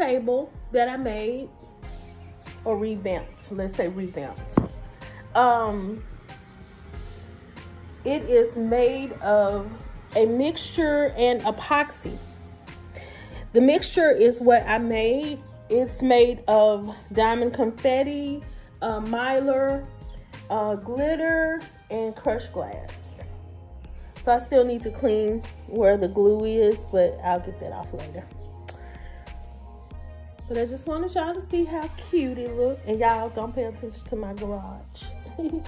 table that I made or revamped. Let's say revamped. Um, it is made of a mixture and epoxy. The mixture is what I made. It's made of diamond confetti, uh, mylar, uh, glitter, and crushed glass. So I still need to clean where the glue is, but I'll get that off later. But I just wanted y'all to see how cute it looked. And y'all don't pay attention to my garage.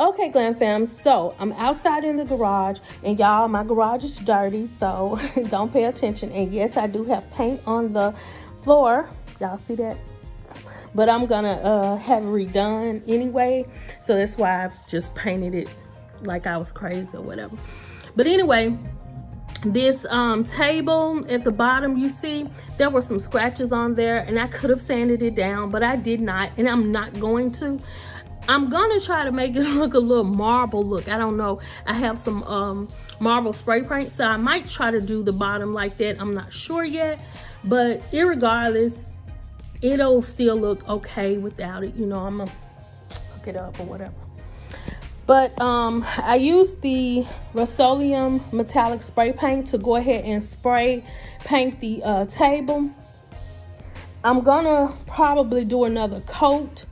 okay, Glam Fam. So I'm outside in the garage. And y'all, my garage is dirty. So don't pay attention. And yes, I do have paint on the floor. Y'all see that? But I'm going to uh, have it redone anyway. So that's why I've just painted it like I was crazy or whatever. But anyway, this um, table at the bottom you see there were some scratches on there and I could have sanded it down but I did not and I'm not going to. I'm gonna try to make it look a little marble look. I don't know. I have some um, marble spray paint so I might try to do the bottom like that. I'm not sure yet but regardless it'll still look okay without it. You know I'm gonna hook it up or whatever but um, I used the Rust-Oleum metallic spray paint to go ahead and spray paint the uh, table. I'm gonna probably do another coat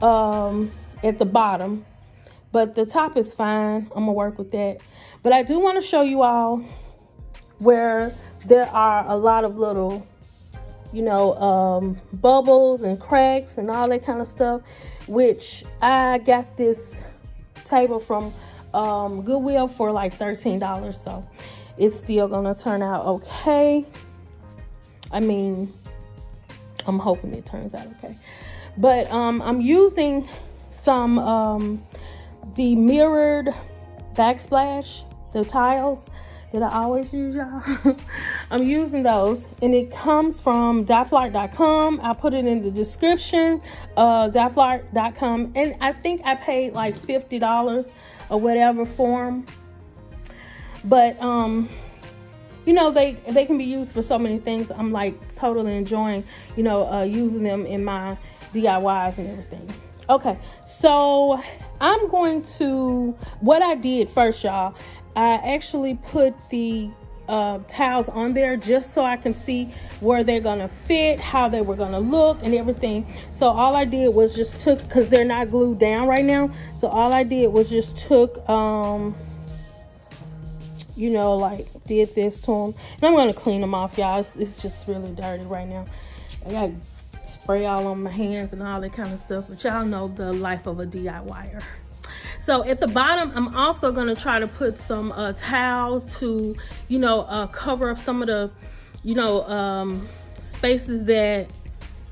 um, at the bottom, but the top is fine. I'm gonna work with that. But I do wanna show you all where there are a lot of little, you know, um, bubbles and cracks and all that kind of stuff, which I got this table from um, Goodwill for like $13. So it's still gonna turn out okay. I mean, I'm hoping it turns out okay. But um, I'm using some um, the mirrored backsplash, the tiles I always use, y'all. I'm using those, and it comes from Diflart.com. I'll put it in the description, uh, Diflart.com, and I think I paid like $50 or whatever for them. But, um, you know, they, they can be used for so many things. I'm like totally enjoying, you know, uh, using them in my DIYs and everything. Okay, so I'm going to, what I did first, y'all, I actually put the uh, towels on there just so I can see where they're gonna fit, how they were gonna look and everything. So all I did was just took, cause they're not glued down right now. So all I did was just took, um, you know, like did this to them. And I'm gonna clean them off, y'all. It's, it's just really dirty right now. I got spray all on my hands and all that kind of stuff. But y'all know the life of a DIYer. So at the bottom, I'm also gonna try to put some uh, towels to, you know, uh, cover up some of the, you know, um, spaces that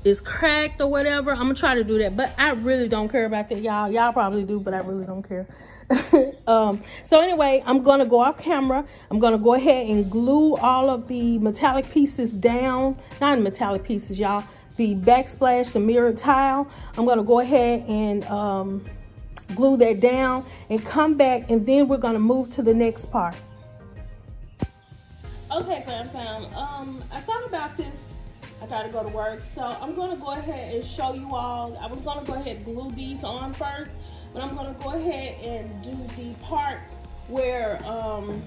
is cracked or whatever. I'm gonna try to do that, but I really don't care about that, y'all. Y'all probably do, but I really don't care. um, so anyway, I'm gonna go off camera. I'm gonna go ahead and glue all of the metallic pieces down. Not metallic pieces, y'all. The backsplash, the mirror tile. I'm gonna go ahead and um, glue that down and come back and then we're gonna move to the next part. Okay, fam fam, um, I thought about this, I gotta go to work, so I'm gonna go ahead and show you all, I was gonna go ahead and glue these on first, but I'm gonna go ahead and do the part where, um,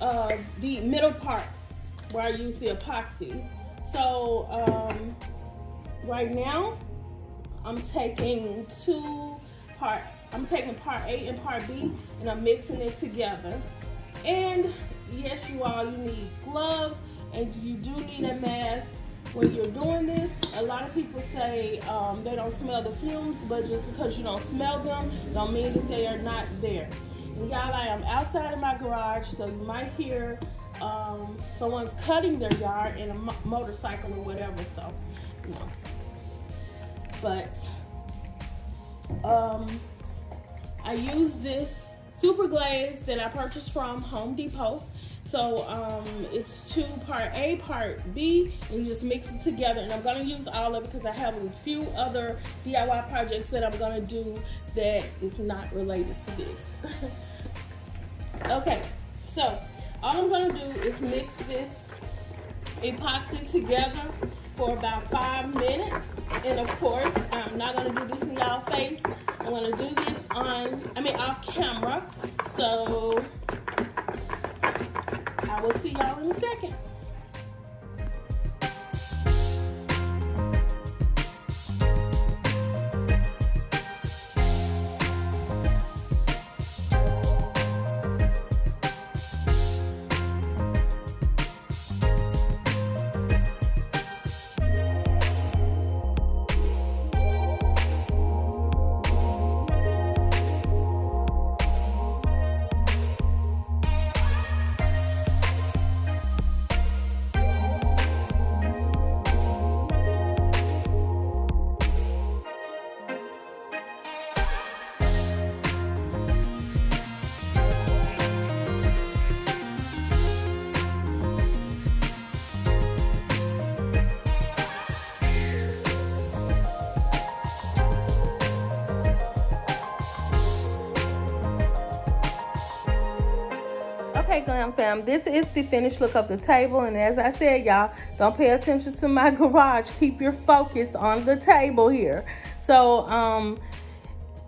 uh, the middle part where I use the epoxy. So, um, right now, I'm taking two part, I'm taking part A and part B and I'm mixing it together. And yes, you all, you need gloves and you do need a mask when you're doing this. A lot of people say um, they don't smell the fumes, but just because you don't smell them, don't mean that they are not there. And y'all, I am outside of my garage, so you might hear um, someone's cutting their yard in a mo motorcycle or whatever, so, you know. But um, I use this super glaze that I purchased from Home Depot. So um, it's two part A, part B, and just mix it together. And I'm gonna use all of it because I have a few other DIY projects that I'm gonna do that is not related to this. okay, so all I'm gonna do is mix this epoxy together for about five minutes. And of course, I'm not gonna do this in y'all face. I'm gonna do this on, I mean off camera. So I will see y'all in a second. Glam Fam, this is the finished look of the table. And as I said, y'all, don't pay attention to my garage. Keep your focus on the table here. So, um,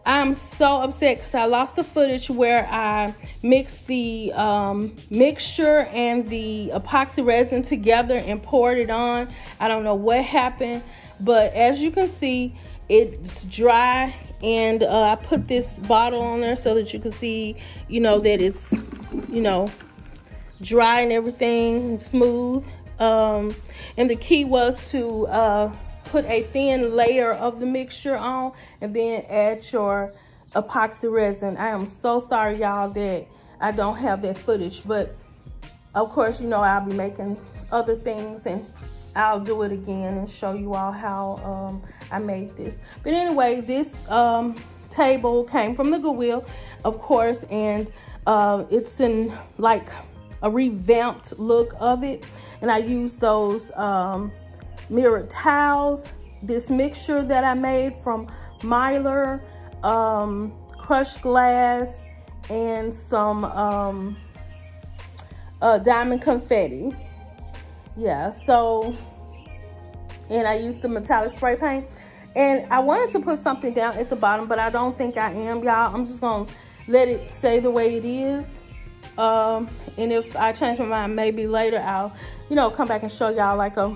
I'm so upset because I lost the footage where I mixed the um, mixture and the epoxy resin together and poured it on. I don't know what happened, but as you can see, it's dry and uh, I put this bottle on there so that you can see, you know, that it's you know, dry and everything, smooth. Um, and the key was to uh, put a thin layer of the mixture on and then add your epoxy resin. I am so sorry, y'all, that I don't have that footage. But, of course, you know, I'll be making other things and I'll do it again and show you all how um, I made this. But anyway, this um, table came from the Goodwill, of course, and uh, it's in like a revamped look of it. And I use those um, mirrored tiles. This mixture that I made from Mylar, um, crushed glass, and some um, uh, diamond confetti. Yeah, so, and I used the metallic spray paint. And I wanted to put something down at the bottom, but I don't think I am, y'all. I'm just going to let it stay the way it is. Um, and if I change my mind, maybe later I'll, you know, come back and show y'all like a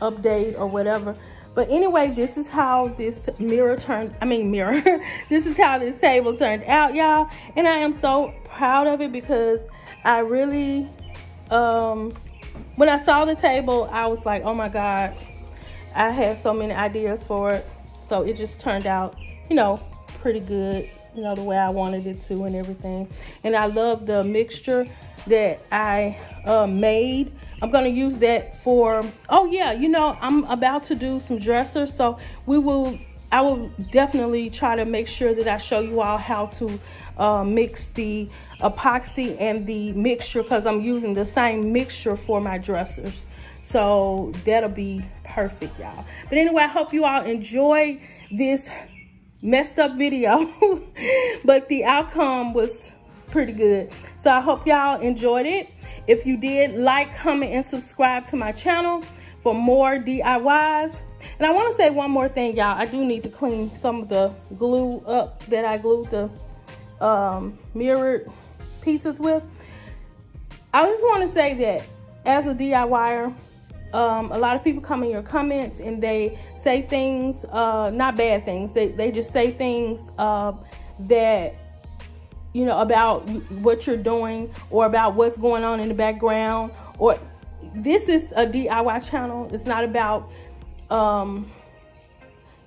update or whatever. But anyway, this is how this mirror turned, I mean mirror, this is how this table turned out, y'all. And I am so proud of it because I really, um, when I saw the table, I was like, oh my God, I had so many ideas for it. So it just turned out, you know, pretty good you know, the way I wanted it to and everything. And I love the mixture that I uh, made. I'm gonna use that for, oh yeah, you know, I'm about to do some dressers. So we will, I will definitely try to make sure that I show you all how to uh, mix the epoxy and the mixture because I'm using the same mixture for my dressers. So that'll be perfect, y'all. But anyway, I hope you all enjoy this messed up video, but the outcome was pretty good. So I hope y'all enjoyed it. If you did, like, comment, and subscribe to my channel for more DIYs. And I want to say one more thing, y'all. I do need to clean some of the glue up that I glued the um, mirrored pieces with. I just want to say that as a DIYer, um, a lot of people come in your comments and they say things, uh, not bad things. They, they just say things uh, that, you know, about what you're doing or about what's going on in the background. Or this is a DIY channel. It's not about um,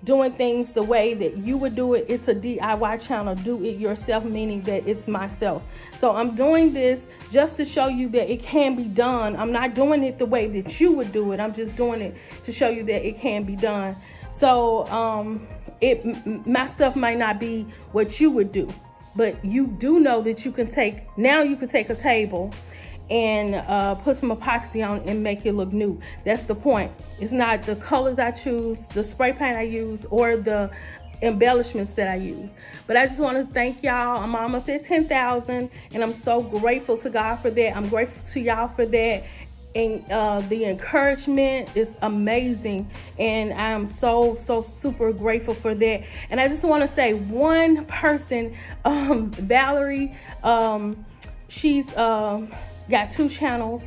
doing things the way that you would do it. It's a DIY channel. Do it yourself, meaning that it's myself. So I'm doing this just to show you that it can be done. I'm not doing it the way that you would do it. I'm just doing it to show you that it can be done. So um, it my stuff might not be what you would do, but you do know that you can take, now you can take a table and uh, put some epoxy on and make it look new. That's the point. It's not the colors I choose, the spray paint I use, or the embellishments that I use. But I just want to thank y'all. I'm almost at 10,000 and I'm so grateful to God for that. I'm grateful to y'all for that. And uh, the encouragement is amazing. And I'm so, so super grateful for that. And I just want to say one person, um, Valerie, um, she's um, got two channels.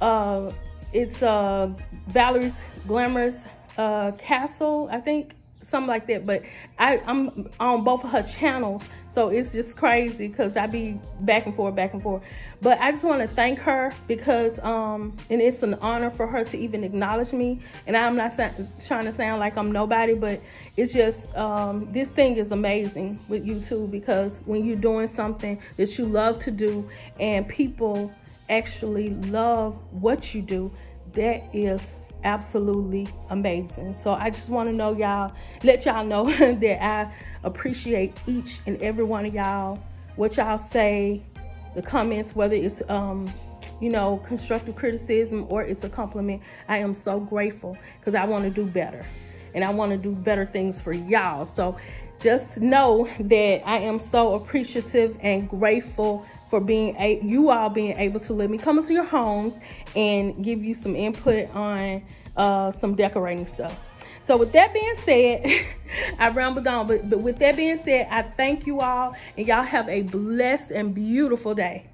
Uh, it's uh, Valerie's Glamorous uh, Castle, I think something like that. But I, I'm on both of her channels. So it's just crazy because I be back and forth, back and forth. But I just want to thank her because, um, and it's an honor for her to even acknowledge me. And I'm not trying to sound like I'm nobody, but it's just, um, this thing is amazing with YouTube because when you're doing something that you love to do and people actually love what you do, that is absolutely amazing. So I just want to know y'all, let y'all know that I appreciate each and every one of y'all, what y'all say, the comments, whether it's, um, you know, constructive criticism or it's a compliment. I am so grateful because I want to do better and I want to do better things for y'all. So just know that I am so appreciative and grateful for being a you all being able to let me come into your homes and give you some input on uh, some decorating stuff. So with that being said, I rambled on, but, but with that being said, I thank you all and y'all have a blessed and beautiful day.